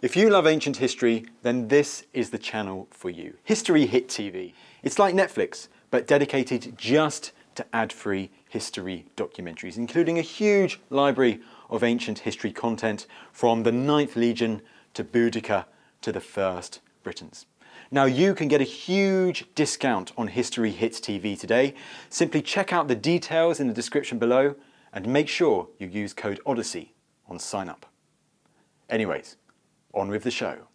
If you love ancient history, then this is the channel for you. History Hit TV. It's like Netflix, but dedicated just to ad-free history documentaries, including a huge library of ancient history content from the Ninth Legion to Boudica to the First Britons. Now you can get a huge discount on History Hit TV today. Simply check out the details in the description below and make sure you use code Odyssey on sign up. Anyways, on with the show.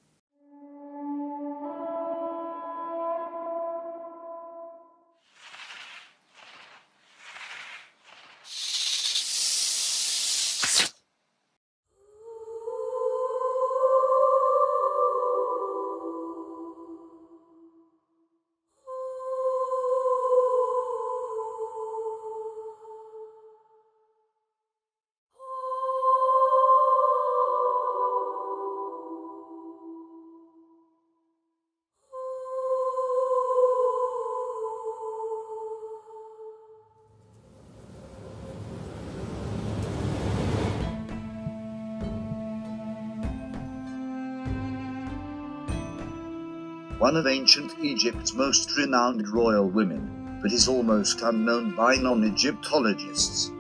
One of ancient Egypt's most renowned royal women, but is almost unknown by non-Egyptologists.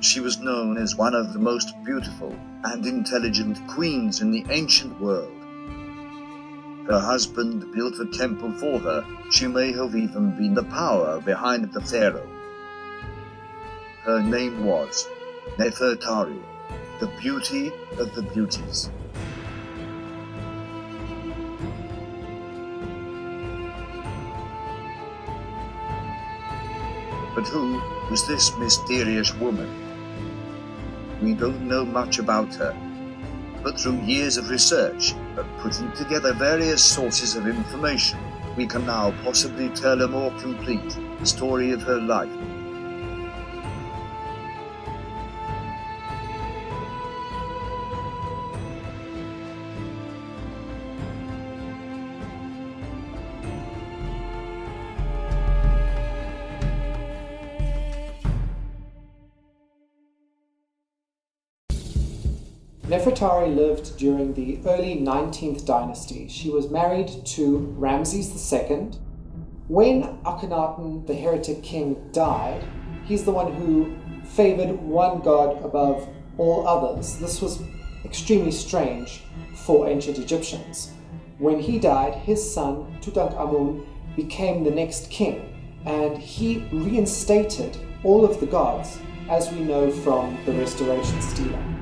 She was known as one of the most beautiful and intelligent queens in the ancient world. Her husband built a temple for her. She may have even been the power behind the pharaoh. Her name was Nefertari, the beauty of the beauties. But who was this mysterious woman? We don't know much about her, but through years of research and putting together various sources of information, we can now possibly tell a more complete story of her life. Nefertari lived during the early 19th dynasty. She was married to Ramses II. When Akhenaten, the heretic king, died, he's the one who favored one god above all others. This was extremely strange for ancient Egyptians. When he died, his son, Tutankhamun, became the next king, and he reinstated all of the gods as we know from the restoration stela.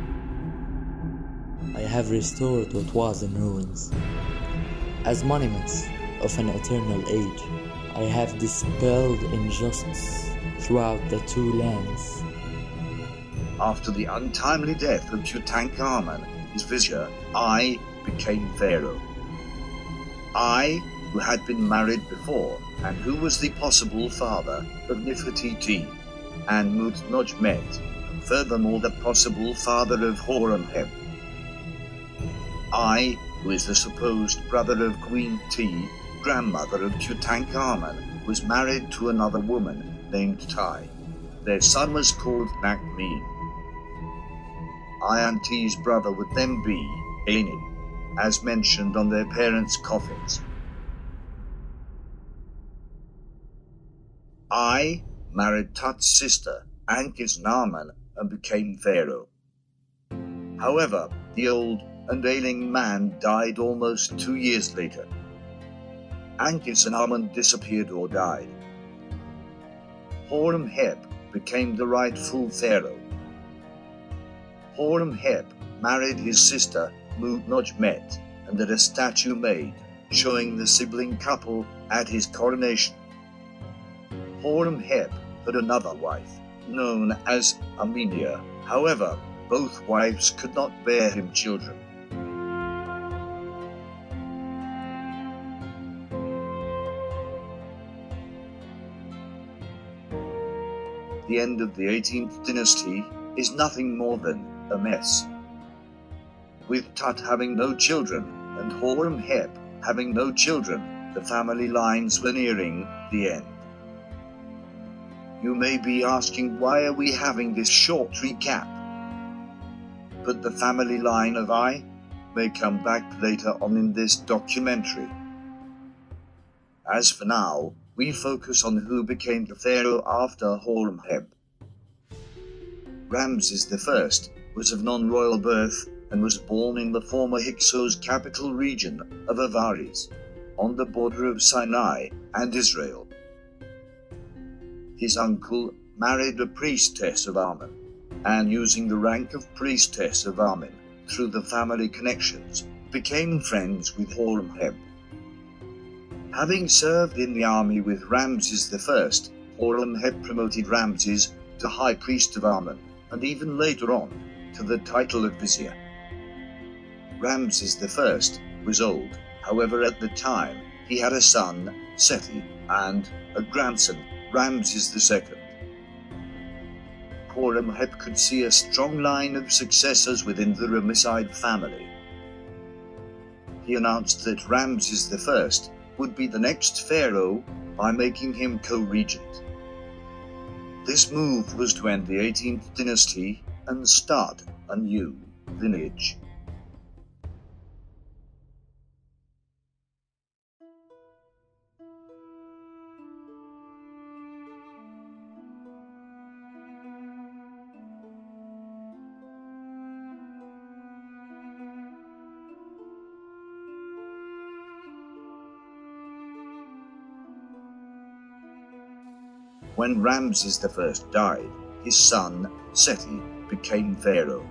I have restored what was in ruins. As monuments of an eternal age, I have dispelled injustice throughout the two lands. After the untimely death of Tutankhamun, his vizier, Ay became pharaoh. Ay, who had been married before, and who was the possible father of Nefertiti and Mutnodjmet, furthermore the possible father of Horemheb, Ay, who is the supposed brother of Queen Ti, grandmother of Tutankhamun, was married to another woman named Tai. Their son was called Nakhtmin. Ay Ti's brother would then be Eni, as mentioned on their parents' coffins. Ay married Tut's sister, Ankhesenamun, and became pharaoh. However, the old and ailing man died almost two years later. Ankhesenamun disappeared or died. Horemheb became the rightful pharaoh. Horemheb married his sister Mutnodjmet and had a statue made showing the sibling couple at his coronation. Horemheb had another wife, known as Amenia. However, both wives could not bear him children. End of the 18th dynasty is nothing more than a mess. With Tut having no children and Horemheb having no children, the family lines were nearing the end. You may be asking why are we having this short recap? But the family line of Ay, may come back later on in this documentary. As for now, we focus on who became the pharaoh after Horemheb. Ramses I was of non-royal birth and was born in the former Hyksos capital region of Avaris, on the border of Sinai and Israel. His uncle married a priestess of Amen, and using the rank of priestess of Amen through the family connections, became friends with Horemheb. Having served in the army with Ramses I, Horemheb promoted Ramses to high priest of Amen, and even later on to the title of vizier. Ramses I was old, however at the time he had a son, Seti, and a grandson, Ramses II. Horemheb could see a strong line of successors within the Ramesside family. He announced that Ramses I would be the next pharaoh by making him co-regent. This move was to end the 18th dynasty and start a new lineage. When Ramses I died, his son, Seti, became pharaoh.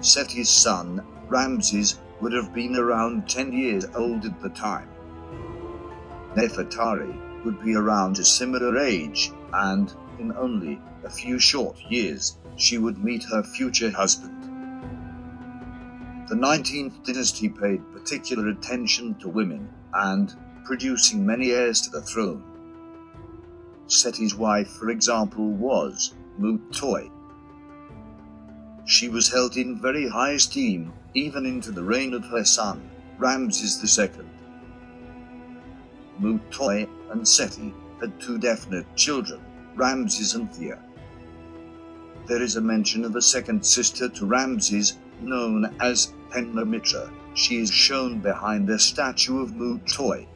Seti's son, Ramses, would have been around 10 years old at the time. Nefertari would be around a similar age, and in only a few short years, she would meet her future husband. The 19th dynasty paid particular attention to women and producing many heirs to the throne. Seti's wife, for example, was Mut-Toi. She was held in very high esteem even into the reign of her son, Ramses II. Mut-Toi and Seti had two definite children, Ramses and Thea. There is a mention of a second sister to Ramses known as Henna-Mitra. She is shown behind the statue of Mut-Toi.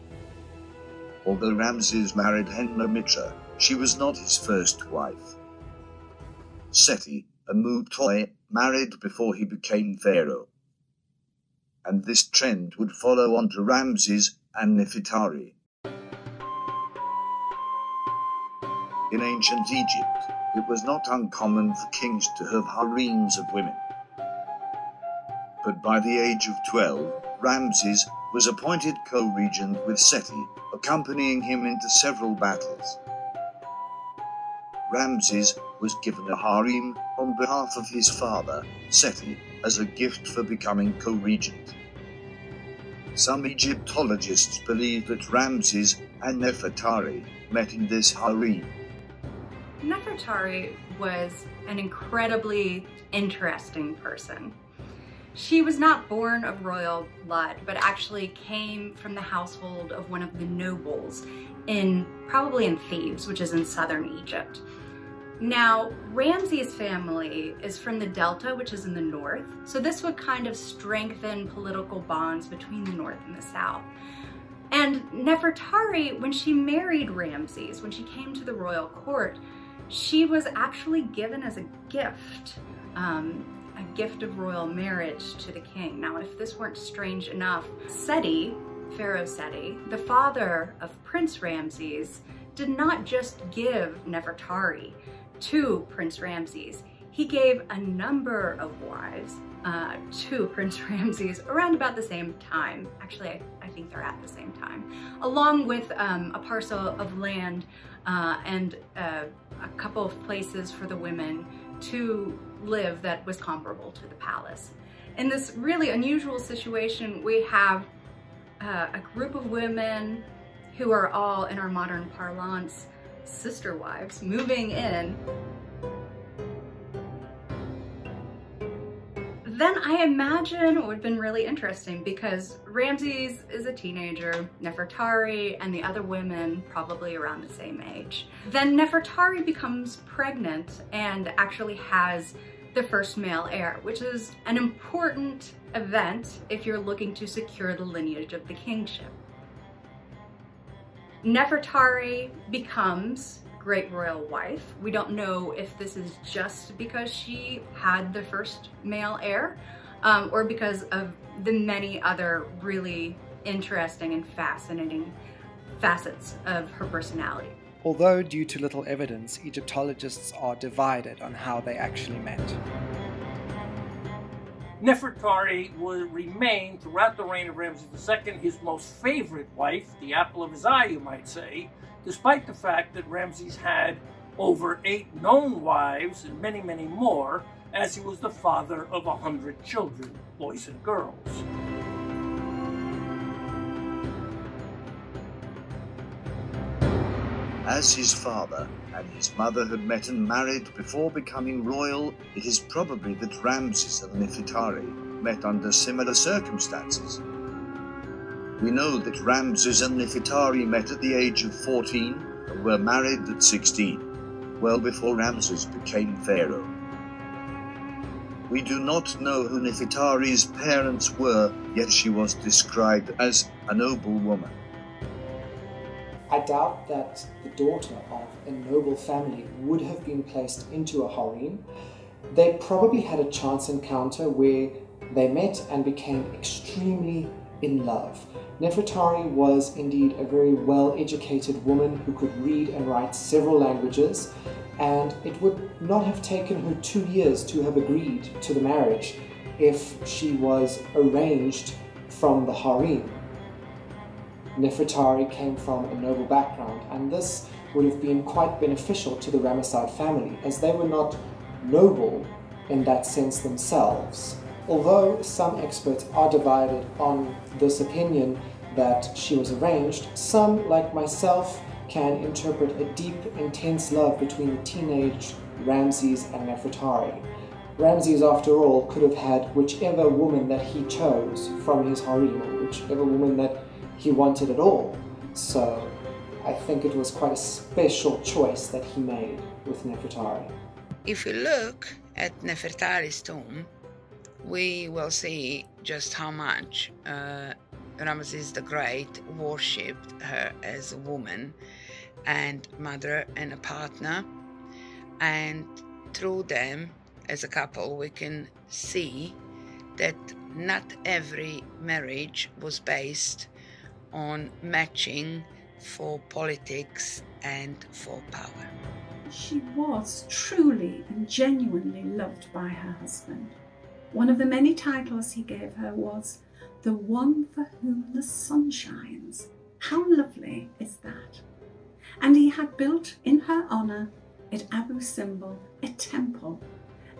Although Ramses married Henna-Mitra, she was not his first wife. Seti, a Mut-Toi, married before he became pharaoh. And this trend would follow on to Ramses and Nefertari. In ancient Egypt, it was not uncommon for kings to have harems of women. But by the age of 12, Ramses was appointed co-regent with Seti, accompanying him into several battles. Ramses was given a harem on behalf of his father, Seti, as a gift for becoming co-regent. Some Egyptologists believe that Ramses and Nefertari met in this harem. Nefertari was an incredibly interesting person. She was not born of royal blood, but actually came from the household of one of the nobles in probably in Thebes, which is in southern Egypt. Now, Ramses' family is from the Delta, which is in the north, so this would kind of strengthen political bonds between the north and the south. And Nefertari, when she married Ramses, when she came to the royal court, she was actually given as a gift, um, a gift of royal marriage to the king. Now, if this weren't strange enough, Seti, Pharaoh Seti, the father of Prince Ramses, did not just give Nefertari to Prince Ramses. He gave a number of wives uh, to Prince Ramses around about the same time. Actually, I, I think they're at the same time, along with um, a parcel of land uh, and uh, a couple of places for the women to live that was comparable to the palace. In this really unusual situation, we have uh, a group of women who are all, in our modern parlance, sister wives moving in, then I imagine it would have been really interesting because Ramses is a teenager, Nefertari and the other women probably around the same age. Then Nefertari becomes pregnant and actually has the first male heir, which is an important event if you're looking to secure the lineage of the kingship. Nefertari becomes great royal wife. We don't know if this is just because she had the first male heir um, or because of the many other really interesting and fascinating facets of her personality. Although due to little evidence, Egyptologists are divided on how they actually met. Nefertari will remain throughout the reign of Ramses II his most favorite wife, the apple of his eye, you might say, despite the fact that Ramses had over eight known wives and many, many more, as he was the father of a hundred children, boys and girls. As his father and his mother had met and married before becoming royal, it is probably that Ramses and Nefertari met under similar circumstances. We know that Ramses and Nefertari met at the age of 14 and were married at 16, well before Ramses became pharaoh. We do not know who Nefertari's parents were, yet she was described as a noble woman. I doubt that the daughter of a noble family would have been placed into a harem. They probably had a chance encounter where they met and became extremely in love. Nefertari was indeed a very well educated woman who could read and write several languages, and it would not have taken her two years to have agreed to the marriage if she was arranged from the harem. Nefertari came from a noble background, and this would have been quite beneficial to the Ramesside family, as they were not noble in that sense themselves. Although some experts are divided on this opinion that she was arranged, some, like myself, can interpret a deep, intense love between the teenage Ramses and Nefertari. Ramses, after all, could have had whichever woman that he chose from his harem, whichever woman that he wanted it all. So I think it was quite a special choice that he made with Nefertari. If we look at Nefertari's tomb, we will see just how much uh, Ramses the Great worshipped her as a woman and mother and a partner. And through them, as a couple, we can see that not every marriage was based on matching for politics and for power. She was truly and genuinely loved by her husband. One of the many titles he gave her was The One for Whom the Sun Shines. How lovely is that? And he had built in her honour at Abu Simbel a temple,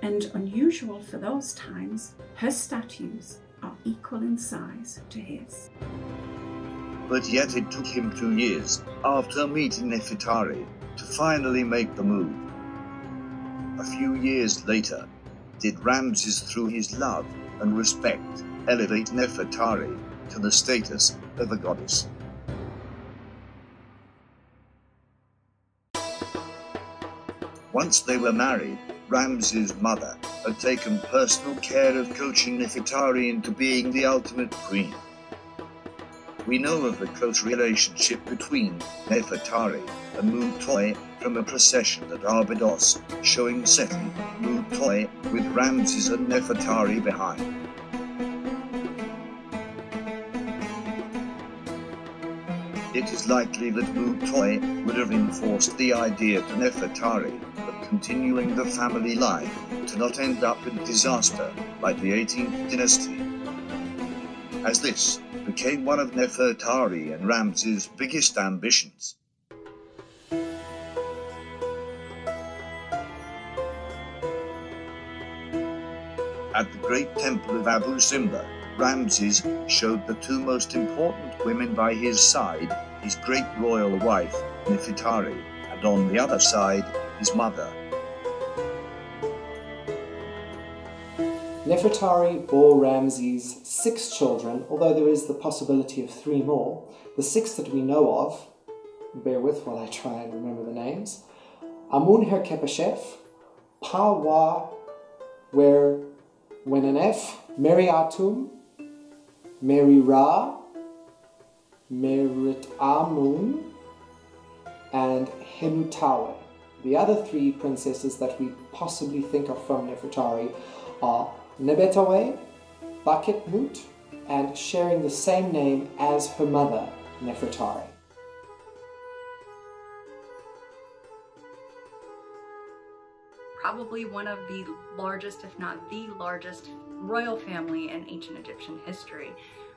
and unusual for those times, her statues are equal in size to his but yet it took him two years after meeting Nefertari to finally make the move. A few years later, did Ramses, through his love and respect, elevate Nefertari to the status of a goddess. Once they were married, Ramses' mother had taken personal care of coaching Nefertari into being the ultimate queen. We know of the close relationship between Nefertari and Mutoi from a procession at Abydos showing Seti, Mutoi, with Ramses and Nefertari behind. It is likely that Mutoi would have enforced the idea to Nefertari of continuing the family line to not end up in disaster like the 18th dynasty. As this became one of Nefertari and Ramses' biggest ambitions. At the great temple of Abu Simbel, Ramses showed the two most important women by his side his great royal wife, Nefertari, and on the other side, his mother, Nefertari bore Ramses six children, although there is the possibility of three more. The six that we know of, bear with while I try and remember the names, Amun Herkepeshef, Pawa where Wenenef, Meryatum, Mary Ra, Merit Amun, and Henutawe. The other three princesses that we possibly think of from Nefertari are Nebetawe, Baketmut, and sharing the same name as her mother, Nefertari. Probably one of the largest, if not the largest, royal family in ancient Egyptian history.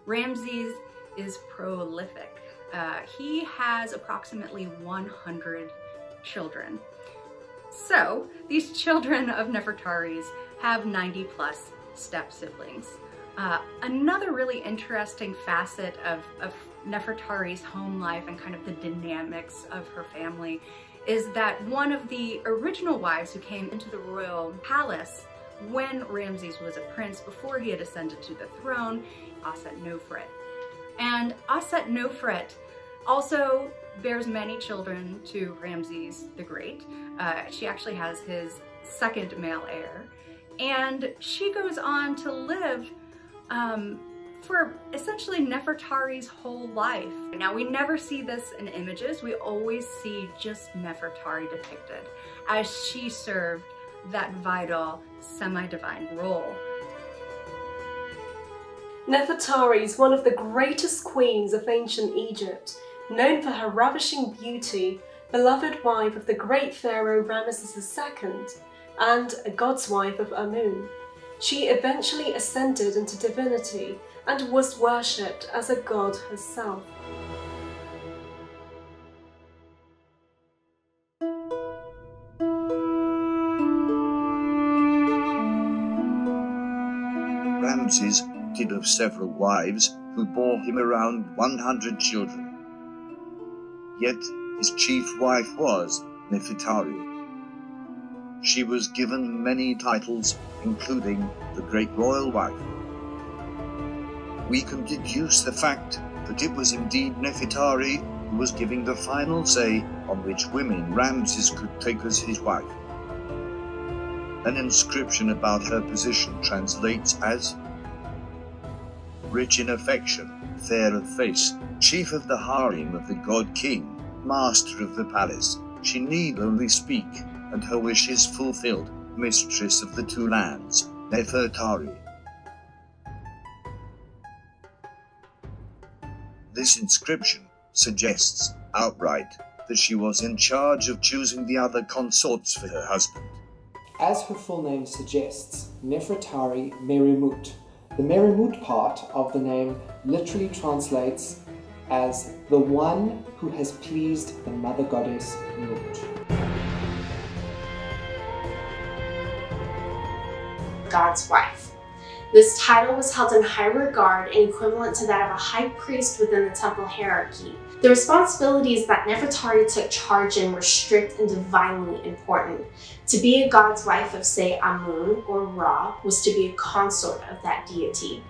Ramses is prolific. Uh, he has approximately 100 children. So, these children of Nefertari's have 90 plus step siblings. Uh, another really interesting facet of, of Nefertari's home life and kind of the dynamics of her family is that one of the original wives who came into the royal palace when Ramses was a prince before he had ascended to the throne, Aset Nofret. And Aset Nofret also bears many children to Ramses the Great. Uh, she actually has his second male heir. And she goes on to live um, for essentially Nefertari's whole life. Now we never see this in images, we always see just Nefertari depicted as she served that vital semi-divine role. Nefertari is one of the greatest queens of ancient Egypt, known for her ravishing beauty, beloved wife of the great pharaoh Ramesses II, and a god's wife of Amun. She eventually ascended into divinity and was worshipped as a god herself. Ramses did have several wives who bore him around 100 children. Yet his chief wife was Nefertari. She was given many titles, including the Great Royal Wife. We can deduce the fact that it was indeed Nefertari who was giving the final say on which women Ramses could take as his wife. An inscription about her position translates as Rich in affection, fair of face, chief of the harem of the god king, master of the palace, she need only speak, and her wish is fulfilled, mistress of the two lands, Nefertari. This inscription suggests outright that she was in charge of choosing the other consorts for her husband. As her full name suggests, Nefertari Merimut. The Merimut part of the name literally translates as the one who has pleased the mother goddess Mut. God's wife. This title was held in high regard and equivalent to that of a high priest within the temple hierarchy. The responsibilities that Nefertari took charge in were strict and divinely important. To be a god's wife of, say, Amun or Ra was to be a consort of that deity.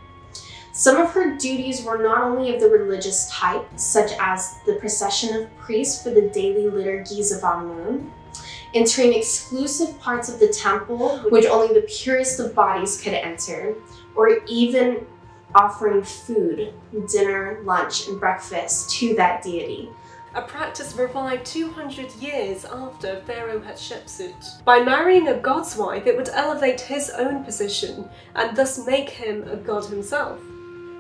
Some of her duties were not only of the religious type, such as the procession of priests for the daily liturgies of Amun, entering exclusive parts of the temple which only the purest of bodies could enter, or even offering food, dinner, lunch, and breakfast to that deity. A practice revived 200 years after Pharaoh Hatshepsut. By marrying a god's wife, it would elevate his own position and thus make him a god himself.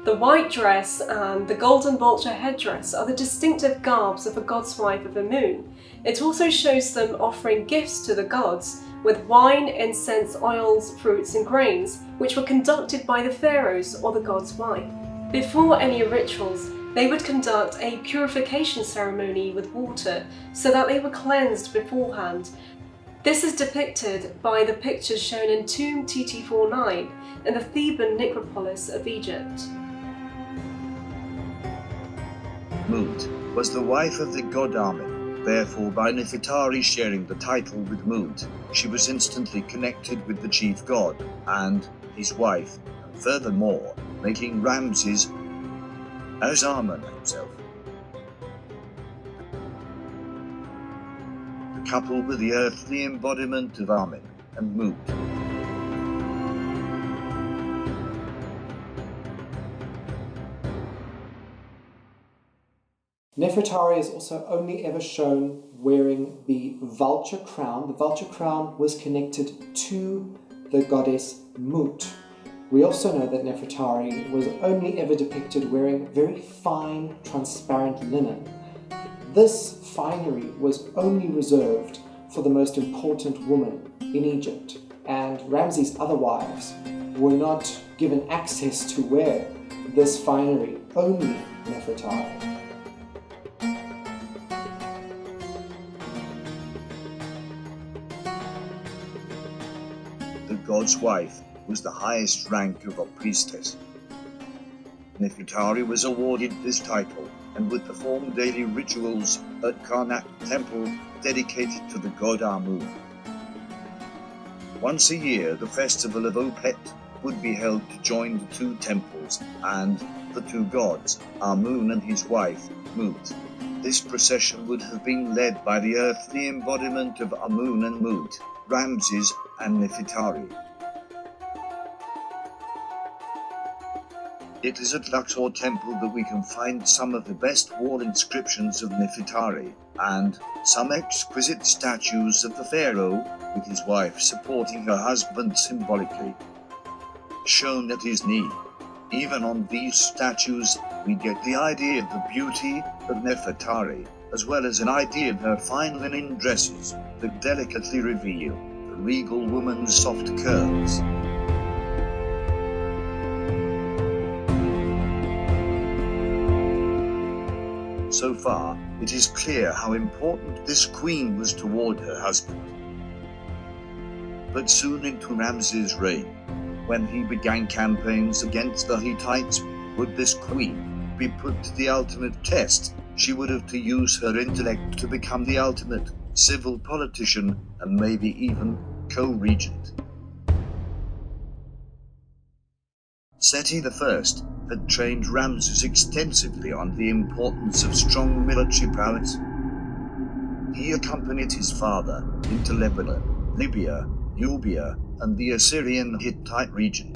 The white dress and the golden vulture headdress are the distinctive garbs of a god's wife of the moon. It also shows them offering gifts to the gods with wine, incense, oils, fruits and grains, which were conducted by the pharaohs or the god's wife. Before any rituals, they would conduct a purification ceremony with water so that they were cleansed beforehand. This is depicted by the pictures shown in Tomb TT49 in the Theban necropolis of Egypt. Mut was the wife of the god Amen. Therefore, by Nefertari sharing the title with Mut, she was instantly connected with the chief god and his wife, and furthermore, making Ramses as Amen himself. The couple were the earthly embodiment of Amen and Mut. Nefertari is also only ever shown wearing the vulture crown. The vulture crown was connected to the goddess Mut. We also know that Nefertari was only ever depicted wearing very fine, transparent linen. This finery was only reserved for the most important woman in Egypt, and Ramses' other wives were not given access to wear this finery, only Nefertari. God's wife was the highest rank of a priestess. Nefertari was awarded this title and would perform daily rituals at Karnak temple dedicated to the god Amun. Once a year, the festival of Opet would be held to join the two temples and the two gods, Amun and his wife, Mut. This procession would have been led by the earthly embodiment of Amun and Mut, Ramses and Nefertari. It is at Luxor Temple that we can find some of the best wall inscriptions of Nefertari and some exquisite statues of the pharaoh with his wife supporting her husband symbolically, shown at his knee. Even on these statues, we get the idea of the beauty of Nefertari, as well as an idea of her fine linen dresses that delicately reveal regal woman's soft curves. So far, it is clear how important this queen was toward her husband. But soon into Ramses' reign, when he began campaigns against the Hittites, would this queen be put to the ultimate test? She would have to use her intellect to become the ultimate civil politician and maybe even co-regent. Seti I had trained Ramses extensively on the importance of strong military prowess. He accompanied his father into Lebanon, Libya, Nubia, and the Assyrian Hittite region,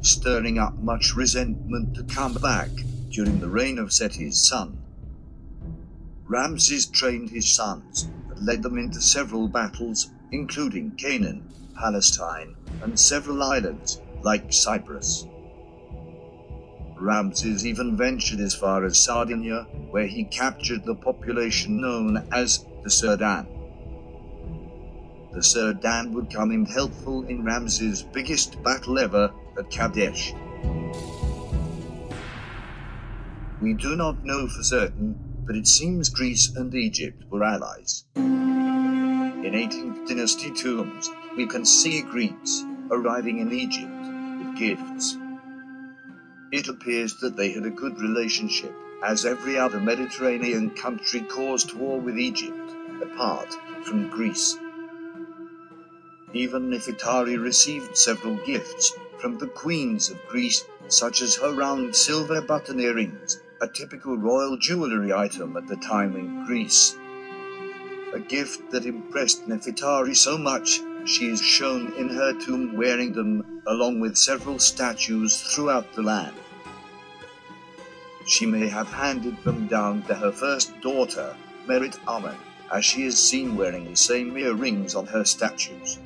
stirring up much resentment to come back during the reign of Seti's son. Ramses trained his sons and led them into several battles, including Canaan, Palestine, and several islands like Cyprus. Ramses even ventured as far as Sardinia, where he captured the population known as the Surdan. The Surdan would come in helpful in Ramses' biggest battle ever at Kadesh. We do not know for certain, but it seems Greece and Egypt were allies. In 18th dynasty tombs, we can see Greeks arriving in Egypt with gifts it appears that they had a good relationship, as every other Mediterranean country caused war with Egypt, apart from Greece. Even Nefertari received several gifts from the queens of Greece, such as her round silver button earrings, a typical royal jewelry item at the time in Greece. A gift that impressed Nefertari so much she is shown in her tomb wearing them, along with several statues throughout the land she may have handed them down to her first daughter, Merit Amen, as she is seen wearing the same earrings on her statues.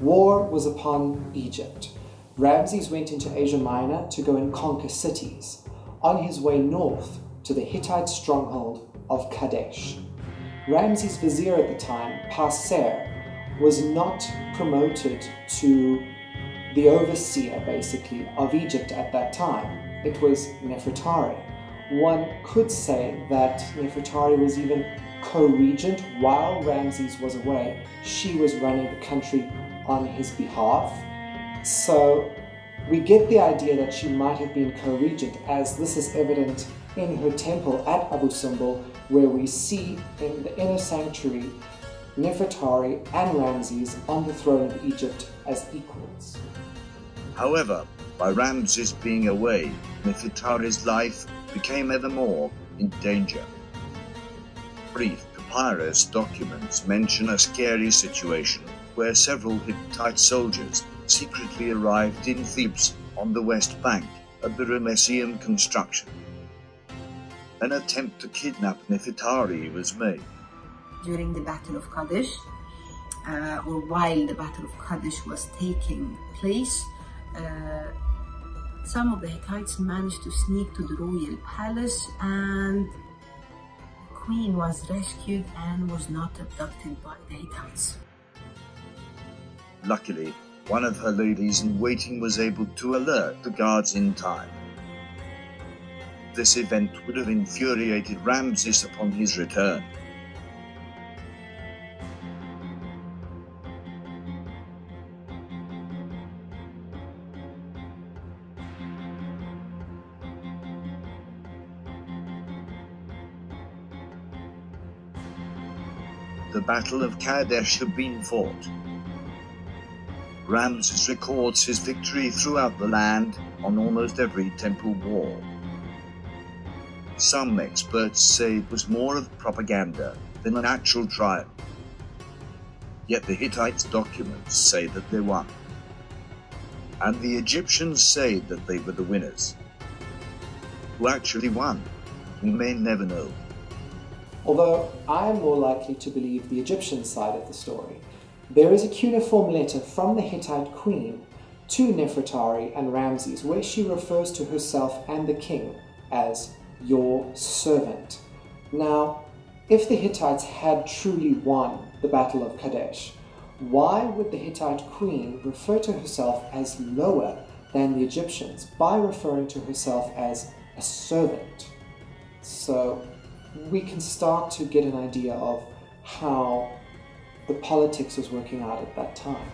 War was upon Egypt. Ramses went into Asia Minor to go and conquer cities, on his way north to the Hittite stronghold of Kadesh. Ramses' vizier at the time, Paser, was not promoted to the overseer, basically, of Egypt at that time. It was Nefertari. One could say that Nefertari was even co-regent while Ramses was away. She was running the country on his behalf. So we get the idea that she might have been co-regent as this is evident in her temple at Abu Simbel where we see in the inner sanctuary Nefertari and Ramses on the throne of Egypt as equals. However, by Ramses being away, Nefertari's life became ever more in danger. Brief papyrus documents mention a scary situation where several Hittite soldiers secretly arrived in Thebes on the west bank of the Ramesseum construction. An attempt to kidnap Nefertari was made. During the Battle of Kadesh, uh, or while the Battle of Kadesh was taking place, uh, some of the Hittites managed to sneak to the royal palace and the queen was rescued and was not abducted by the Hittites. Luckily, one of her ladies in waiting was able to alert the guards in time. This event would have infuriated Ramses upon his return. The Battle of Kadesh had been fought. Ramses records his victory throughout the land on almost every temple wall. Some experts say it was more of propaganda than an actual triumph. Yet the Hittites' documents say that they won. And the Egyptians say that they were the winners. Who actually won? We may never know. Although I am more likely to believe the Egyptian side of the story, there is a cuneiform letter from the Hittite queen to Nefertari and Ramses where she refers to herself and the king as your servant. Now, if the Hittites had truly won the Battle of Kadesh, why would the Hittite queen refer to herself as lower than the Egyptians by referring to herself as a servant? So we can start to get an idea of how the politics was working out at that time.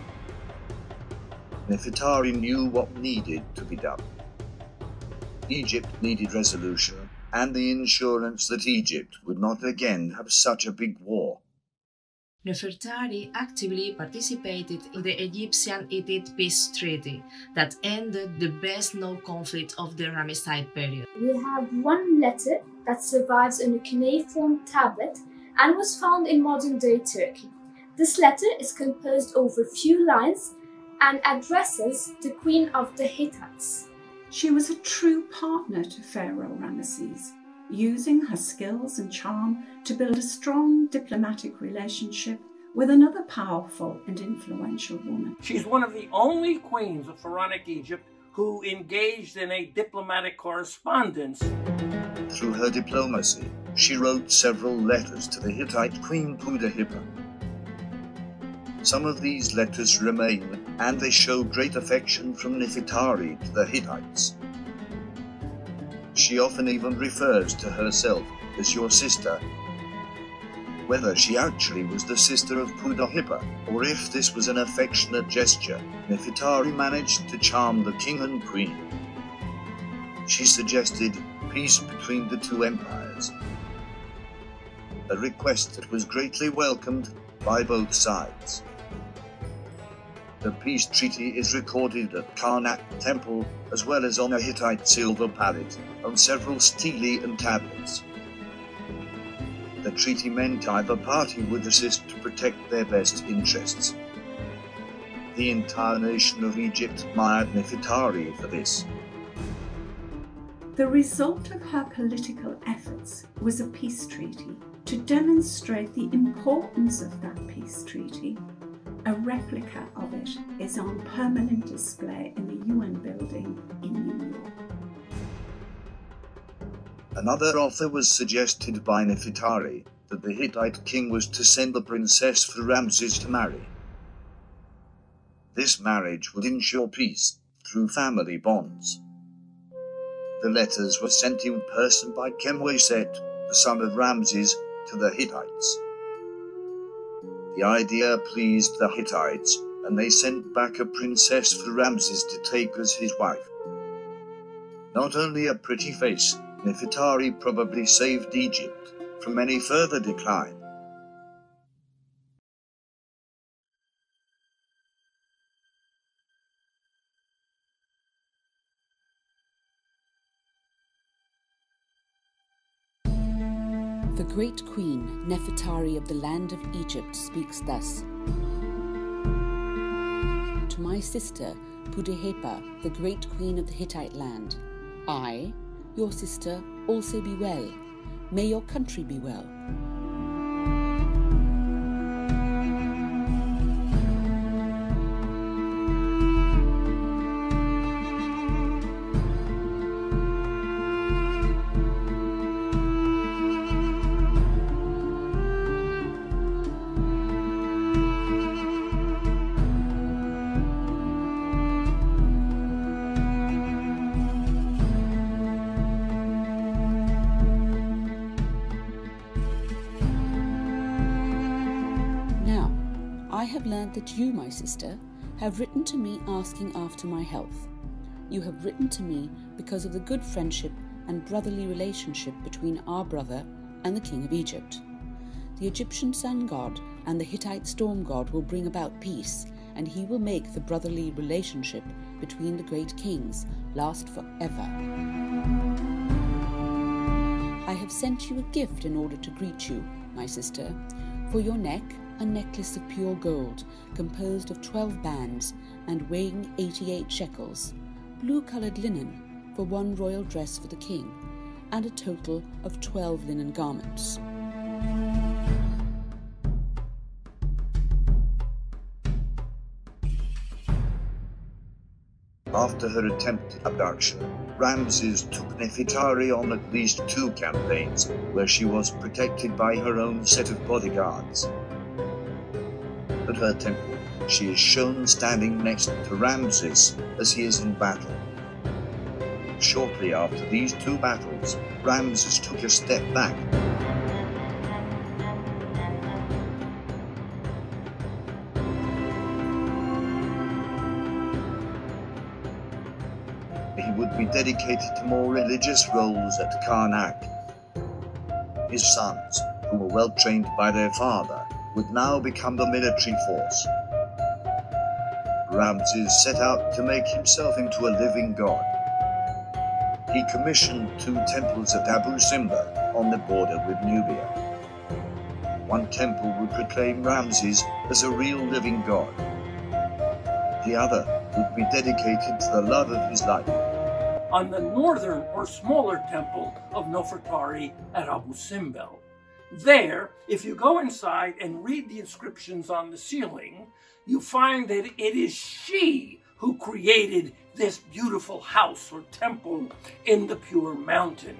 Nefertari knew what needed to be done. Egypt needed resolution and the insurance that Egypt would not again have such a big war. Nefertari actively participated in the Egyptian-Hittite peace treaty that ended the best known conflict of the Ramesside period. We have one letter that survives on a cuneiform tablet and was found in modern-day Turkey. This letter is composed over few lines and addresses the Queen of the Hittites. She was a true partner to Pharaoh Ramesses, using her skills and charm to build a strong diplomatic relationship with another powerful and influential woman. She's one of the only queens of pharaonic Egypt who engaged in a diplomatic correspondence. Through her diplomacy, she wrote several letters to the Hittite queen Puduhepa. Some of these letters remain, and they show great affection from Nefertari to the Hittites. She often even refers to herself as your sister. Whether she actually was the sister of Puduhepa, or if this was an affectionate gesture, Nefertari managed to charm the king and queen. She suggested peace between the two empires, a request that was greatly welcomed by both sides. The peace treaty is recorded at Karnak Temple as well as on a Hittite silver palette on several stelae and tablets. The treaty meant either party would assist to protect their best interests. The entire nation of Egypt admired Nefertari for this. The result of her political efforts was a peace treaty. To demonstrate the importance of that peace treaty, a replica of it is on permanent display in the UN building in New York. Another offer was suggested by Nefertari that the Hittite king was to send the princess for Ramses to marry. This marriage would ensure peace through family bonds. The letters were sent in person by Khaemweset, the son of Ramses, to the Hittites. The idea pleased the Hittites, and they sent back a princess for Ramses to take as his wife. Not only a pretty face, Nefertari probably saved Egypt from any further decline. Great queen, Nefertari of the land of Egypt, speaks thus To my sister Puduhepa, the great queen of the Hittite land. I, your sister, also be well. May your country be well. Sister, have written to me asking after my health. You have written to me because of the good friendship and brotherly relationship between our brother and the king of Egypt. The Egyptian sun god and the Hittite storm god will bring about peace, and he will make the brotherly relationship between the great kings last forever. I have sent you a gift in order to greet you, my sister. For your neck, a necklace of pure gold, composed of twelve bands and weighing eighty eight shekels, blue coloured linen for one royal dress for the king, and a total of twelve linen garments. After her attempted abduction, Ramses took Nefertari on at least two campaigns where she was protected by her own set of bodyguards. Her temple, she is shown standing next to Ramses as he is in battle. Shortly after these two battles, Ramses took a step back. He would be dedicated to more religious roles at Karnak. His sons, who were well trained by their father, would now become the military force. Ramses set out to make himself into a living god. He commissioned two temples at Abu Simbel on the border with Nubia. One temple would proclaim Ramses as a real living god. The other would be dedicated to the love of his life. on the northern or smaller temple of Nofertari at Abu Simbel. There, if you go inside and read the inscriptions on the ceiling, you find that it is she who created this beautiful house or temple in the pure mountain.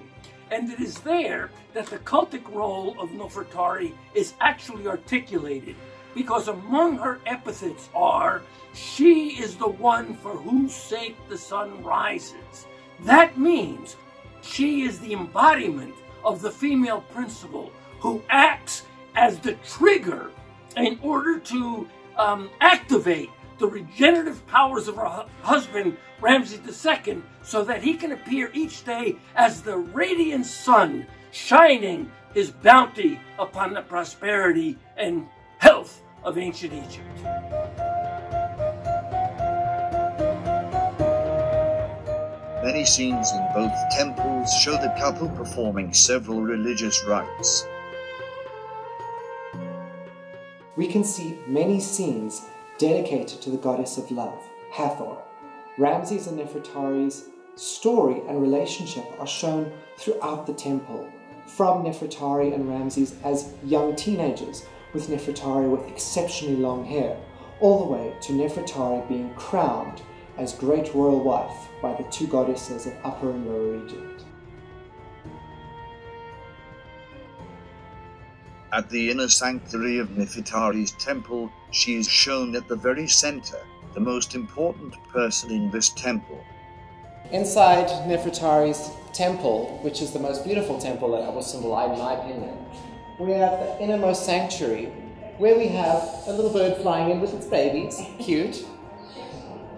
And it is there that the cultic role of Nofertari is actually articulated, because among her epithets are, she is the one for whose sake the sun rises. That means she is the embodiment of the female principle who acts as the trigger in order to um, activate the regenerative powers of her hu- husband, Ramses II, so that he can appear each day as the radiant sun shining his bounty upon the prosperity and health of ancient Egypt. Many scenes in both temples show the couple performing several religious rites. We can see many scenes dedicated to the goddess of love, Hathor. Ramses and Nefertari's story and relationship are shown throughout the temple, from Nefertari and Ramses as young teenagers, with Nefertari with exceptionally long hair, all the way to Nefertari being crowned as great royal wife by the two goddesses of Upper and Lower Egypt. At the inner sanctuary of Nefertari's temple, she is shown at the very center, the most important person in this temple. Inside Nefertari's temple, which is the most beautiful temple at Abu Simbel, in my opinion, we have the innermost sanctuary where we have a little bird flying in with its babies. Cute.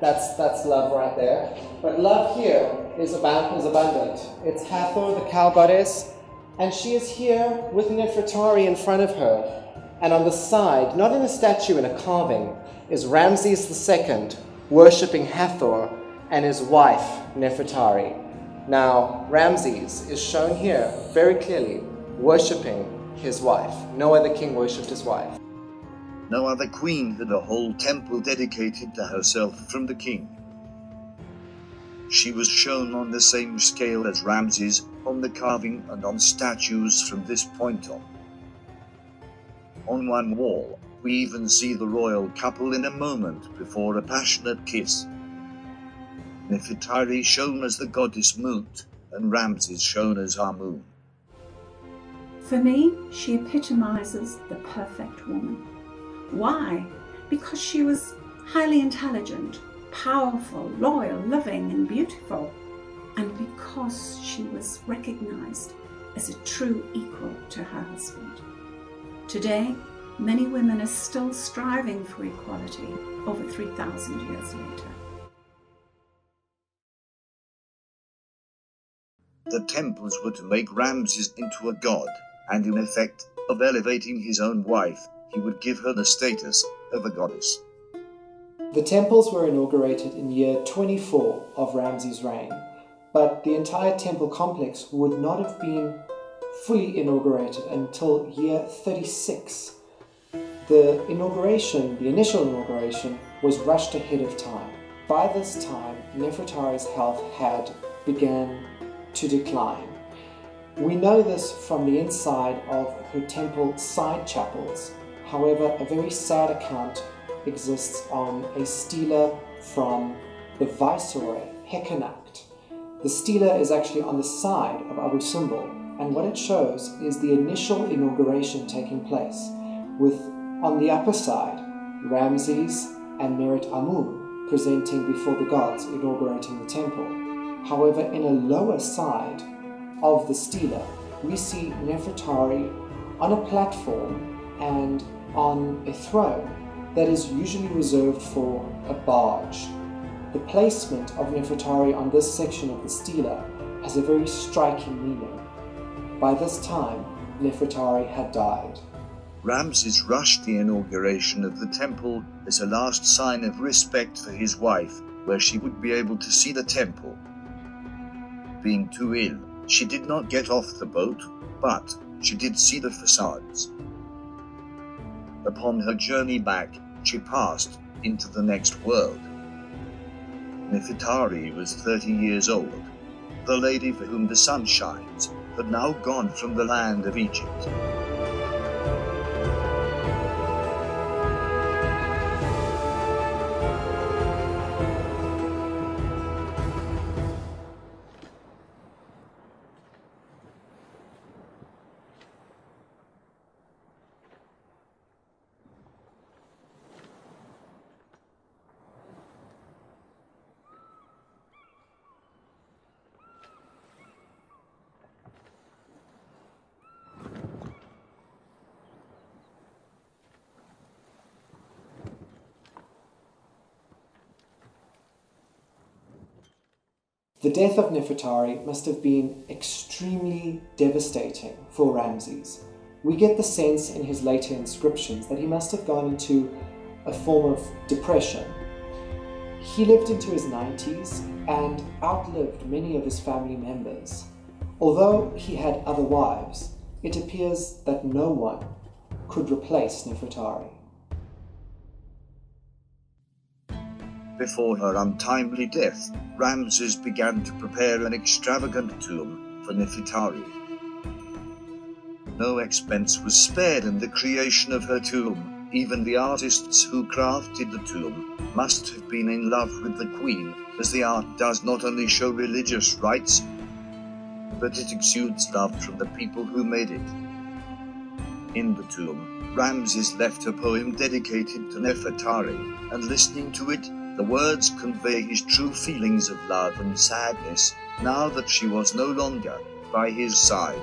That's, that's love right there. But love here is, about, is abundant. It's Hathor, the cow goddess, and she is here with Nefertari in front of her. And on the side, not in a statue, in a carving, is Ramses II worshipping Hathor and his wife, Nefertari. Now, Ramses is shown here very clearly worshipping his wife. No other king worshipped his wife. No other queen had a whole temple dedicated to herself from the king. She was shown on the same scale as Ramses, on the carving and on statues from this point on. On one wall, we even see the royal couple in a moment before a passionate kiss. Nefertari shown as the goddess Mut, and Ramses shown as Amun. For me, she epitomizes the perfect woman. Why? Because she was highly intelligent, powerful, loyal, loving, and beautiful, and because she was recognized as a true equal to her husband. Today, many women are still striving for equality over 3,000 years later. The temples were to make Ramses into a god, and in effect, of elevating his own wife, he would give her the status of a goddess. The temples were inaugurated in year 24 of Ramses' reign, but the entire temple complex would not have been fully inaugurated until year 36. The inauguration, the initial inauguration, was rushed ahead of time. By this time, Nefertari's health had began to decline. We know this from the inside of her temple side chapels. However, a very sad account exists on a stela from the viceroy, Hekenacht. The stela is actually on the side of Abu Simbel, and what it shows is the initial inauguration taking place, with on the upper side Ramses and Merit Amun presenting before the gods inaugurating the temple. However, in a lower side of the stela, we see Nefertari on a platform and on a throne that is usually reserved for a barge. The placement of Nefertari on this section of the stela has a very striking meaning. By this time, Nefertari had died. Ramses rushed the inauguration of the temple as a last sign of respect for his wife, where she would be able to see the temple. Being too ill, she did not get off the boat, but she did see the facades. Upon her journey back, she passed into the next world. Nefertari was 30 years old. The lady for whom the sun shines had now gone from the land of Egypt. Death of Nefertari must have been extremely devastating for Ramses. We get the sense in his later inscriptions that he must have gone into a form of depression. He lived into his 90s and outlived many of his family members. Although he had other wives, it appears that no one could replace Nefertari. Before her untimely death, Ramses began to prepare an extravagant tomb for Nefertari. No expense was spared in the creation of her tomb. Even the artists who crafted the tomb must have been in love with the queen, as the art does not only show religious rites, but it exudes love from the people who made it. In the tomb, Ramses left a poem dedicated to Nefertari, and listening to it, the words convey his true feelings of love and sadness now that she was no longer by his side.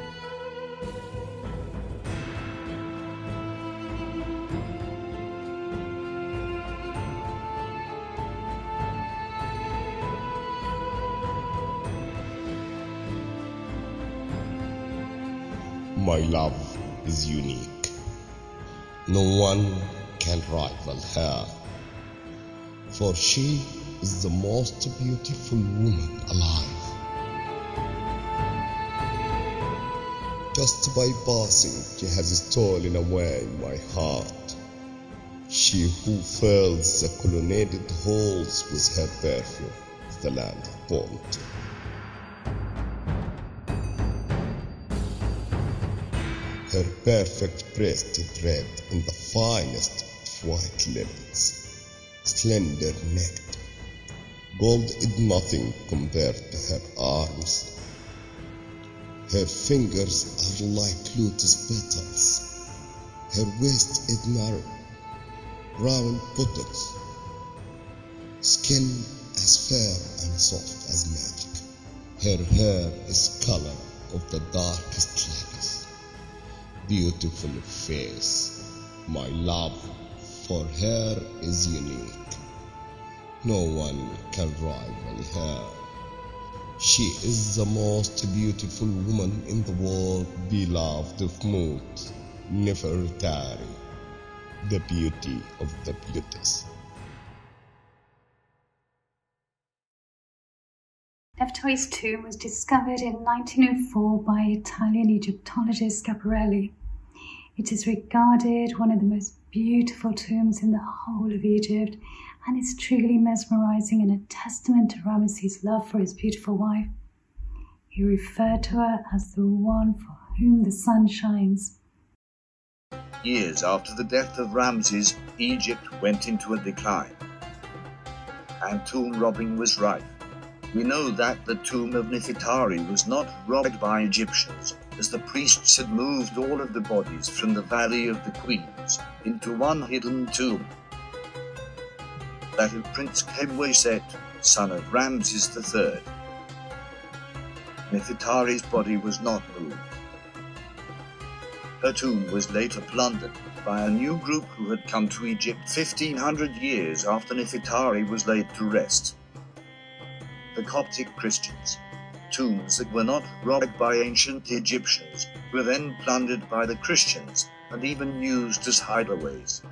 My love is unique. No one can rival her for she is the most beautiful woman alive. Just by passing, she has stolen away my heart. She who fills the colonnaded halls with her perfume, the land of bounty. Her perfect breast is red in the finest white lilies, slender necked. Gold is nothing compared to her arms. Her fingers are like lotus petals. Her waist is narrow, round buttocks, skin as fair and soft as milk. Her hair is color of the darkest lavender. Beautiful face, my love for her is unique. No one can rival her. She is the most beautiful woman in the world, beloved of Mut, Nefertari, the beauty of the beauties. Nefertari's tomb was discovered in 1904 by Italian Egyptologist Schiaparelli. It is regarded one of the most beautiful tombs in the whole of Egypt and is truly mesmerizing and a testament to Ramesses' love for his beautiful wife. He referred to her as the one for whom the sun shines. Years after the death of Ramses, Egypt went into a decline, and tomb robbing was rife. We know that the tomb of Nefertari was not robbed by Egyptians, as the priests had moved all of the bodies from the Valley of the Queens into one hidden tomb. That of Prince Khaemweset, son of Ramses III. Nefertari's body was not moved. Her tomb was later plundered by a new group who had come to Egypt 1500 years after Nefertari was laid to rest. The Coptic Christians. Tombs that were not robbed by ancient Egyptians were then plundered by the Christians and even used as hideaways.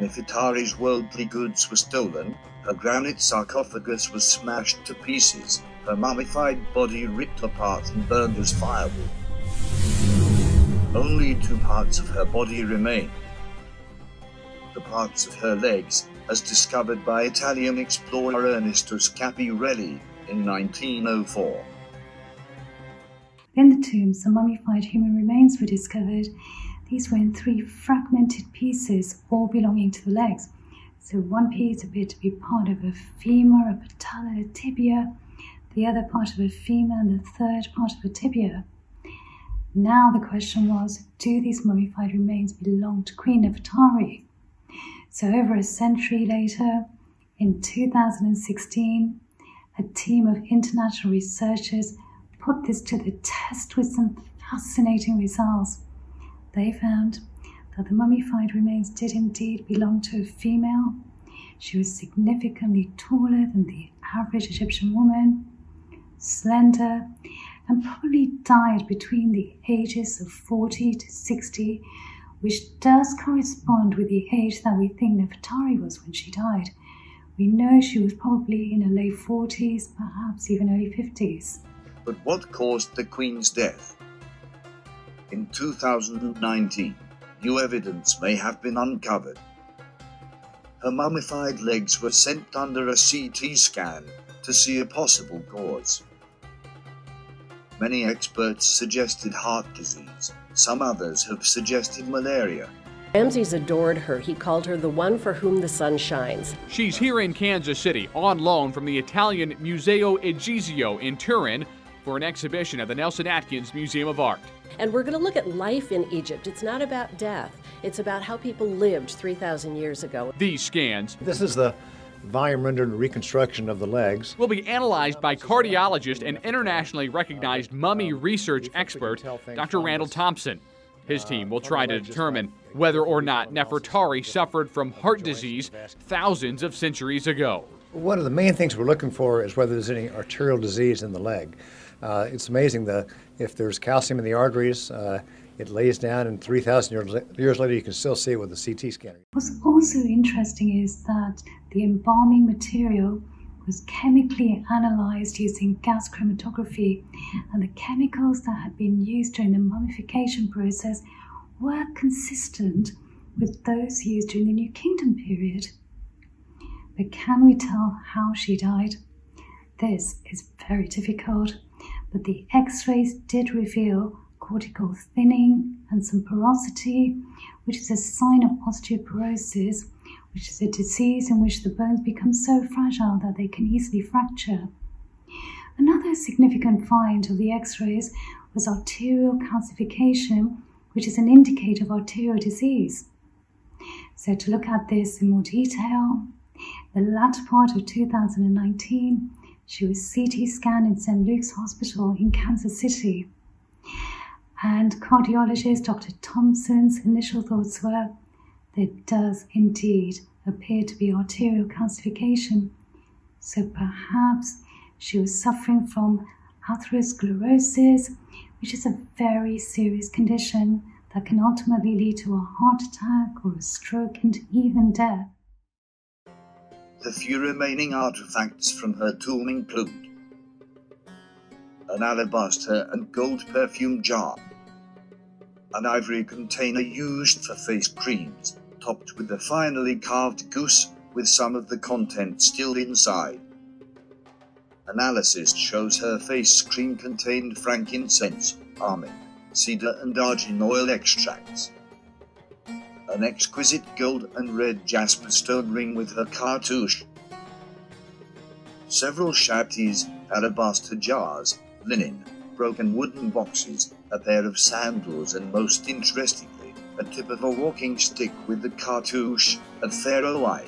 Nefertari's worldly goods were stolen, her granite sarcophagus was smashed to pieces, her mummified body ripped apart and burned as firewood. Only two parts of her body remain. The parts of her legs, as discovered by Italian explorer Ernesto Schiaparelli in 1904. In the tomb, some mummified human remains were discovered. These were in three fragmented pieces, all belonging to the legs. So one piece appeared to be part of a femur, a patella, a tibia, the other part of a femur, and the third part of a tibia. Now the question was, do these mummified remains belong to Queen Nefertari? So over a century later, in 2016, a team of international researchers put this to the test with some fascinating results. They found that the mummified remains did indeed belong to a female. She was significantly taller than the average Egyptian woman, slender, and probably died between the ages of 40 to 60, which does correspond with the age that we think Nefertari was when she died. We know she was probably in her late 40s, perhaps even early 50s. But what caused the Queen's death? In 2019, new evidence may have been uncovered. Her mummified legs were sent under a CT scan to see a possible cause. Many experts suggested heart disease. Some others have suggested malaria. Ramses adored her. He called her the one for whom the sun shines. She's here in Kansas City on loan from the Italian Museo Egizio in Turin for an exhibition at the Nelson Atkins Museum of Art. And we're going to look at life in Egypt. It's not about death, it's about how people lived 3,000 years ago. These scans This is the volume rendered reconstruction of the legs. will be analyzed by cardiologist and internationally recognized mummy research expert Dr. Randall Thompson. His team will try to determine whether or not Nefertari suffered from heart disease thousands of centuries ago. One of the main things we're looking for is whether there's any arterial disease in the leg. Uh, it's amazing that if there's calcium in the arteries, uh, it lays down, and 3,000 years, years later, you can still see it with a CT scanner. What's also interesting is that the embalming material was chemically analyzed using gas chromatography, and the chemicals that had been used during the mummification process were consistent with those used during the New Kingdom period. But can we tell how she died? This is very difficult, but the x rays did reveal cortical thinning and some porosity, which is a sign of osteoporosis, which is a disease in which the bones become so fragile that they can easily fracture. Another significant find of the x rays was arterial calcification, which is an indicator of arterial disease. So, to look at this in more detail, the latter part of 2019, she was CT scanned in St. Luke's Hospital in Kansas City. And cardiologist Dr. Thompson's initial thoughts were there does indeed appear to be arterial calcification. So perhaps she was suffering from atherosclerosis, which is a very serious condition that can ultimately lead to a heart attack or a stroke and even death. The few remaining artifacts from her tomb include an alabaster and gold perfume jar, an ivory container used for face creams, topped with a finely carved goose with some of the content still inside. Analysis shows her face cream contained frankincense, almond, cedar and argan oil extracts. An exquisite gold and red jasper stone ring with her cartouche. Several shabtis, alabaster jars, linen, broken wooden boxes, a pair of sandals and most interestingly, a tip of a walking stick with the cartouche and pharaoh Ay.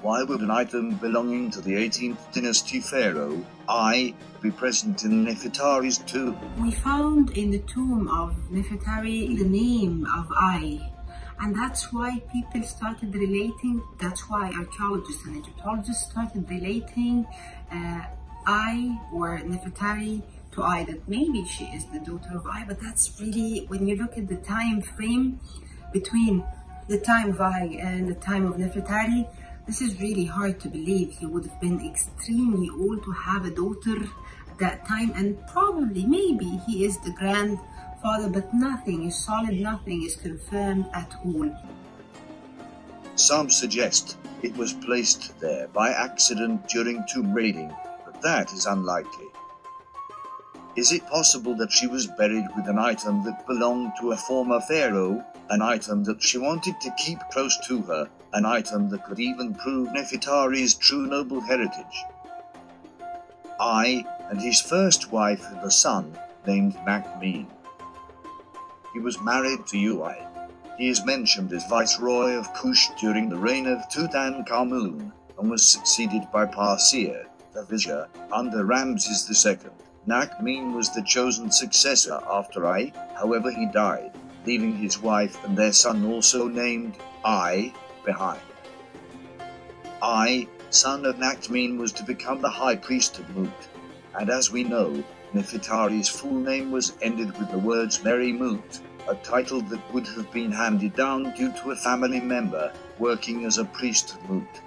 Why would an item belonging to the 18th dynasty pharaoh, Ay, be present in Nefertari's tomb? We found in the tomb of Nefertari the name of Ay, and that's why people started relating, that's why archaeologists and Egyptologists started relating uh, Ay or Nefertari to Ay, that maybe she is the daughter of Ay, but that's really, when you look at the time frame between the time of Ay and the time of Nefertari, this is really hard to believe. He would have been extremely old to have a daughter at that time, and probably, maybe, he is the grandfather, but nothing is solid, nothing is confirmed at all. Some suggest it was placed there by accident during tomb raiding, but that is unlikely. Is it possible that she was buried with an item that belonged to a former pharaoh, an item that she wanted to keep close to her, an item that could even prove Nefertari's true noble heritage? Ay and his first wife had a son named Nakhtmin. He was married to Ui. He is mentioned as Viceroy of Kush during the reign of Tutankhamun and was succeeded by Parsia, the vizier, under Ramses II. Nakhtmin was the chosen successor after Ay, however he died, leaving his wife and their son also named Ay behind. Ay, son of Nakhtmin, was to become the high priest of Mut, and as we know, Nefertari's full name was ended with the words Mary Mut, a title that would have been handed down due to a family member working as a priest of Mut.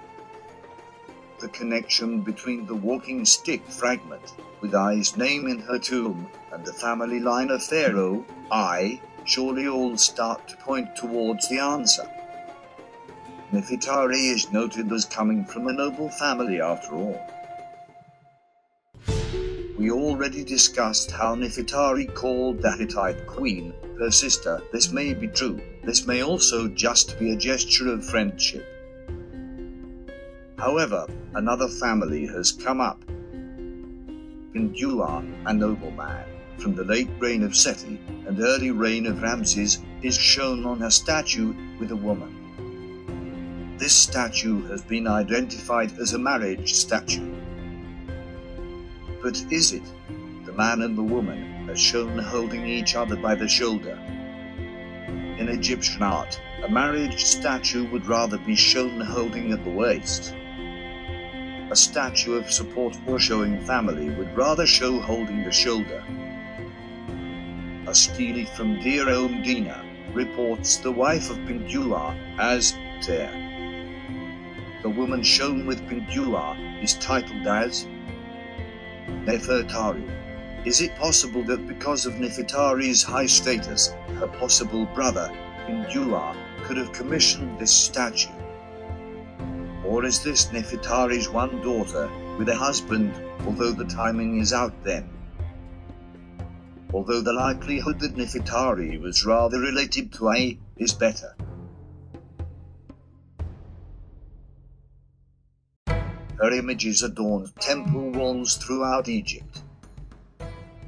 The connection between the walking stick fragment with Ay's name in her tomb and the family line of Pharaoh, Ay, surely all start to point towards the answer. Nefertari is noted as coming from a noble family after all. We already discussed how Nefertari called the Hittite queen her sister. This may be true. This may also just be a gesture of friendship. However, another family has come up. Pindula, a nobleman from the late reign of Seti and early reign of Ramses, is shown on a statue with a woman. This statue has been identified as a marriage statue. But is it? The man and the woman are shown holding each other by the shoulder. In Egyptian art, a marriage statue would rather be shown holding at the waist. A statue of support or showing family would rather show holding the shoulder. A stele from Deir el Medina reports the wife of Pindula as Ter. The woman shown with Pindula is titled as Nefertari. Is it possible that because of Nefertari's high status, her possible brother, Indua, could have commissioned this statue? Or is this Nefertari's one daughter with a husband, although the timing is out then? Although the likelihood that Nefertari was rather related to Ay is better. Her images adorned temple walls throughout Egypt.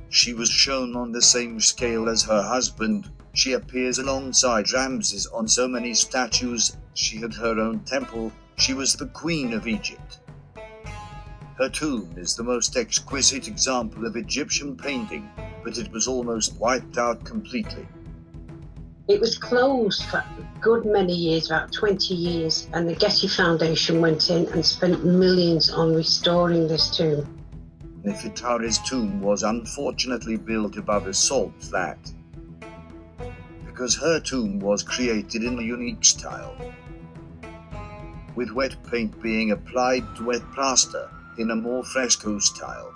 She was shown on the same scale as her husband. She appears alongside Ramses on so many statues. She had her own temple. She was the queen of Egypt. Her tomb is the most exquisite example of Egyptian painting, but it was almost wiped out completely. It was closed for a good many years, about 20 years, and the Getty Foundation went in and spent millions on restoring this tomb. Nefertari's tomb was unfortunately built above a salt flat because her tomb was created in a unique style, with wet paint being applied to wet plaster in a more fresco style.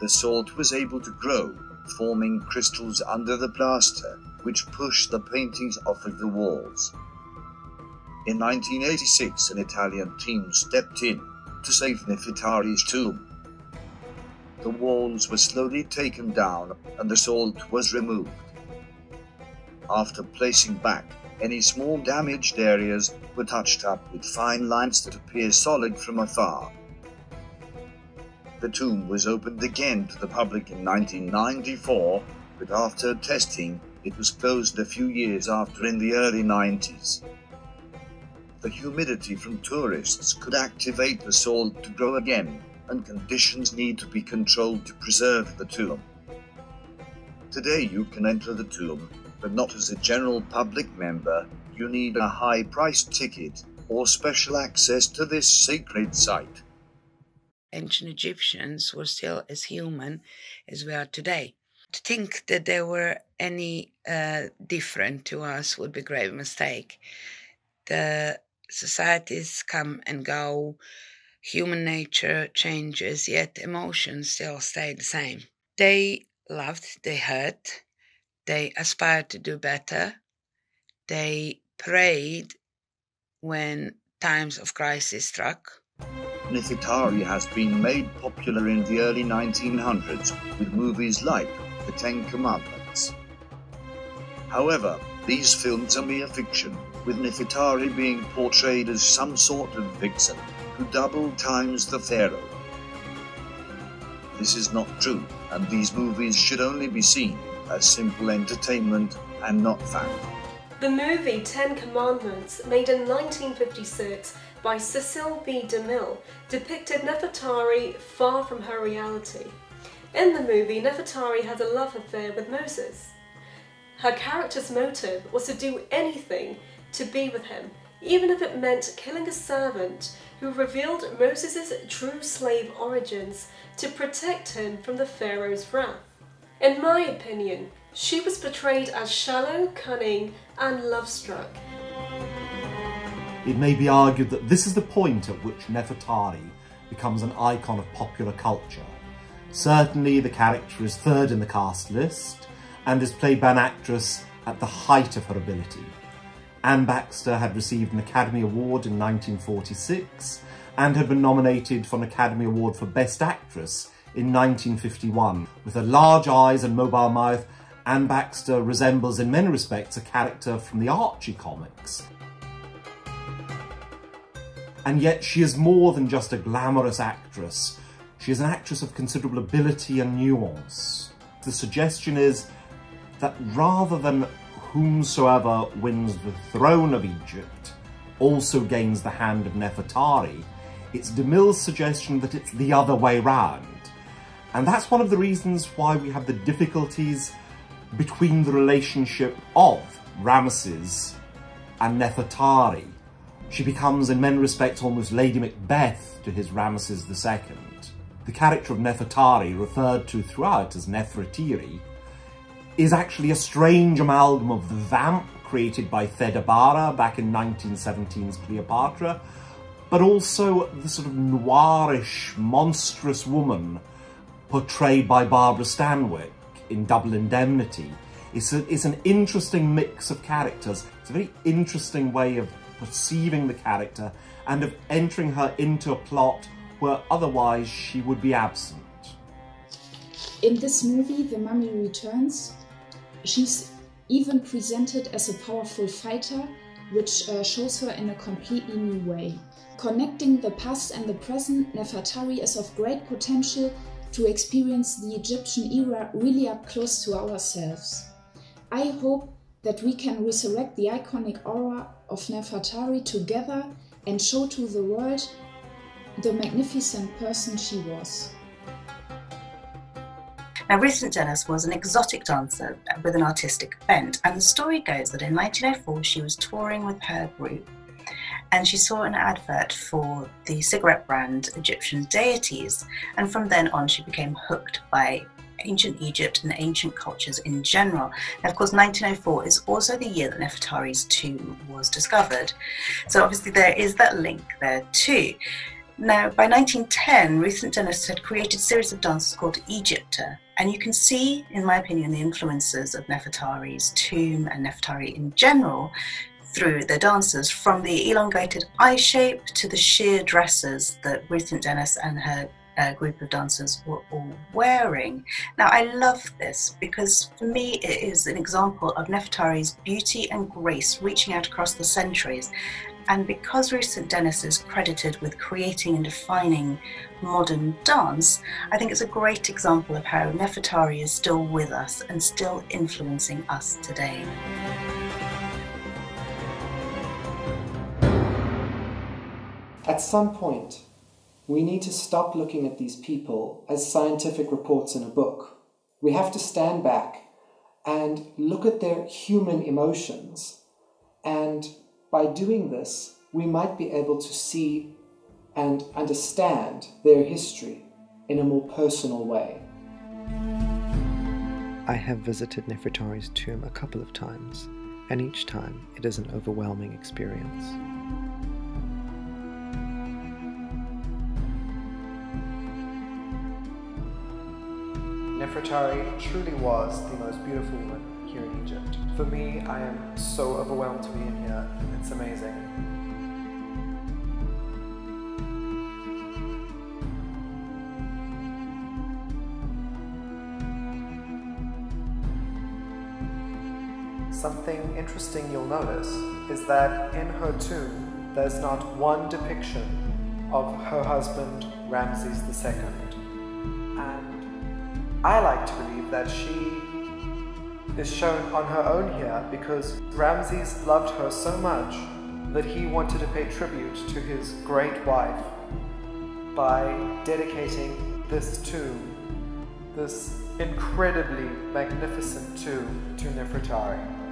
The salt was able to grow, forming crystals under the plaster, which pushed the paintings off of the walls. In 1986, an Italian team stepped in to save Nefertari's tomb. The walls were slowly taken down and the salt was removed. After placing back, any small damaged areas were touched up with fine lines that appear solid from afar. The tomb was opened again to the public in 1994, but after testing, it was closed a few years after in the early 90s. The humidity from tourists could activate the salt to grow again, and conditions need to be controlled to preserve the tomb. Today you can enter the tomb, but not as a general public member. You need a high priced ticket or special access to this sacred site. Ancient Egyptians were still as human as we are today. To think that they were any uh, different to us would be a grave mistake. The societies come and go, human nature changes, yet emotions still stay the same. They loved, they hurt, they aspired to do better, they prayed when times of crisis struck. Nefertari has been made popular in the early 1900s with movies like The Ten Commandments. However, these films are mere fiction, with Nefertari being portrayed as some sort of vixen who double times the pharaoh. This is not true, and these movies should only be seen as simple entertainment and not fact. The movie Ten Commandments, made in 1956 by Cecil B. DeMille, depicted Nefertari far from her reality. In the movie, Nefertari had a love affair with Moses. Her character's motive was to do anything to be with him, even if it meant killing a servant who revealed Moses' true slave origins to protect him from the Pharaoh's wrath. In my opinion, she was portrayed as shallow, cunning, and love-struck. It may be argued that this is the point at which Nefertari becomes an icon of popular culture. Certainly the character is third in the cast list and is played by an actress at the height of her ability. Anne Baxter had received an Academy Award in 1946 and had been nominated for an Academy Award for Best Actress in 1951. With her large eyes and mobile mouth, Anne Baxter resembles in many respects a character from the Archie comics. And yet she is more than just a glamorous actress. She is an actress of considerable ability and nuance. The suggestion is that rather than whomsoever wins the throne of Egypt also gains the hand of Nefertari, it's DeMille's suggestion that it's the other way round. And that's one of the reasons why we have the difficulties between the relationship of Ramesses and Nefertari. She becomes, in many respects, almost Lady Macbeth to his Ramesses II. The character of Nefertari, referred to throughout as Nefretiri, is actually a strange amalgam of the vamp created by Theda Bara back in 1917's Cleopatra, but also the sort of noirish, monstrous woman portrayed by Barbara Stanwyck in Double Indemnity. It's, a, an interesting mix of characters. It's a very interesting way of perceiving the character and of entering her into a plot where otherwise she would be absent. In this movie, The Mummy Returns, she's even presented as a powerful fighter, which uh, shows her in a completely new way. Connecting the past and the present, Nefertari is of great potential to experience the Egyptian era really up close to ourselves. I hope that we can resurrect the iconic aura of Nefertari together and show to the world the magnificent person she was. Now, Ruth St. Denis was an exotic dancer with an artistic bent, and the story goes that in 1904 she was touring with her group and she saw an advert for the cigarette brand Egyptian deities, and from then on she became hooked by ancient Egypt and ancient cultures in general. And of course, 1904 is also the year that Nefertari's tomb was discovered. So obviously there is that link there too. Now, by 1910, Ruth St. Denis had created a series of dances called Egypta, and you can see, in my opinion, the influences of Nefertari's tomb and Nefertari in general through their dances, from the elongated eye shape to the sheer dresses that Ruth St. Denis and her uh, group of dancers were all wearing. Now, I love this because for me it is an example of Nefertari's beauty and grace reaching out across the centuries. And because Ruth St. Denis is credited with creating and defining modern dance, I think it's a great example of how Nefertari is still with us and still influencing us today. At some point, we need to stop looking at these people as scientific reports in a book. We have to stand back and look at their human emotions. And by doing this, we might be able to see and understand their history in a more personal way. I have visited Nefertari's tomb a couple of times, and each time it is an overwhelming experience. Nefertari truly was the most beautiful woman here in Egypt. For me, I am so overwhelmed to be in here. It's amazing. Something interesting you'll notice is that in her tomb, there's not one depiction of her husband, Ramses II. And I like to believe that she is shown on her own here because Ramses loved her so much that he wanted to pay tribute to his great wife by dedicating this tomb, this incredibly magnificent tomb to Nefertari.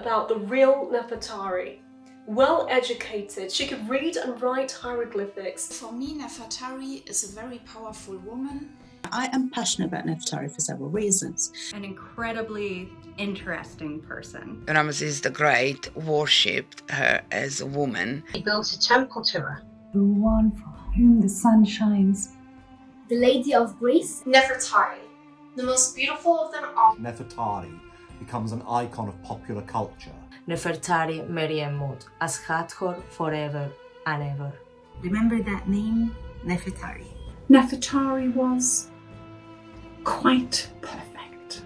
About the real Nefertari. Well educated, she could read and write hieroglyphics. For me, Nefertari is a very powerful woman. I am passionate about Nefertari for several reasons. An incredibly interesting person. Ramses the Great worshipped her as a woman. He built a temple to her. The one for whom the sun shines. The Lady of Grace. Nefertari, the most beautiful of them all. Nefertari becomes an icon of popular culture. Nefertari Meryem as Hathor forever and ever. Remember that name, Nefertari. Nefertari was quite perfect.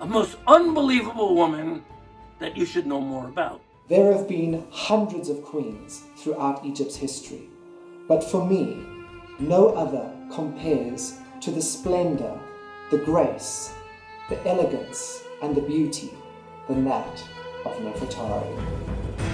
A most unbelievable woman that you should know more about. There have been hundreds of queens throughout Egypt's history, but for me, no other compares to the splendor, the grace, the elegance, and the beauty than that of Nefertari.